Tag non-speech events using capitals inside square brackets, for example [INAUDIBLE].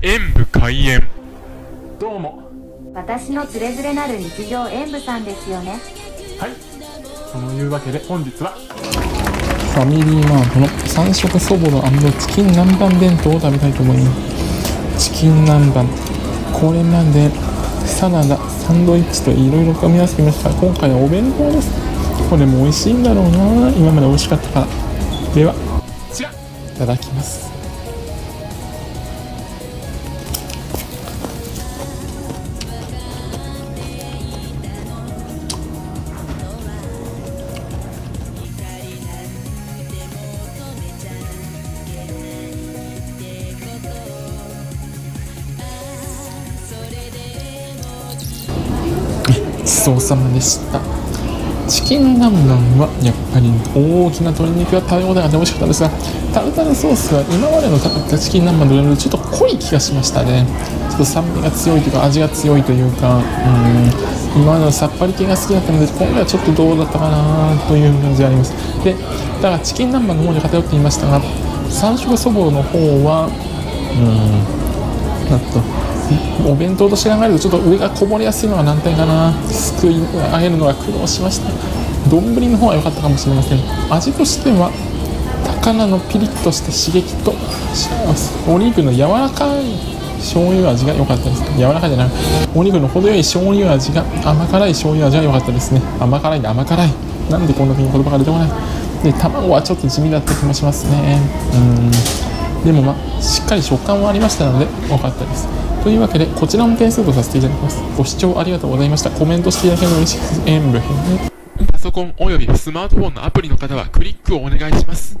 演武開演。どうも。私のつれづれなる日常演舞さんですよね。はい。そのいうわけで本日は。ファミリーマートの3色そぼろチキン南蛮弁当を食べたいと思います。チキン南蛮。これまでサラダサンドイッチといろいろ組み合わせてみました。が今回はお弁当です。これも美味しいんだろうな。今まで美味しかったか。らでは違ういただきますちそうさまでした。チキン南蛮はやっぱり大きな鶏肉が食べ応えがあって美味しかったんですがタルタルソースは今までの食べたチキン南蛮と比べるとちょっと濃い気がしましたねちょっと酸味が強いというか味が強いというかうん今までのさっぱり系が好きだったので今回はちょっとどうだったかなという感じがありますでだからチキン南蛮の方に偏っていましたが三色そぼろの方はうんな [LAUGHS] とお弁当として考えるとちょっと上がこぼれやすいのが難点かな。すくい上げるのが苦労しました。丼の方が良かったかもしれません。味としては高菜のピリッとした刺激とお肉の柔らかい醤油味が良かったです。柔らかいじゃない。お肉の程よい醤油味が甘辛い醤油味が良かったですね。甘辛いで甘辛い。なんでこんなに言葉が出てこない。で卵はちょっと地味だった気もしますね。うん。でもまあしっかり食感はありましたので良かったです。というわけでこちらも点数とさせていただきます。ご視聴ありがとうございました。コメントしていただけるの嬉しいです。演武編。パソコンおよびスマートフォンのアプリの方はクリックをお願いします。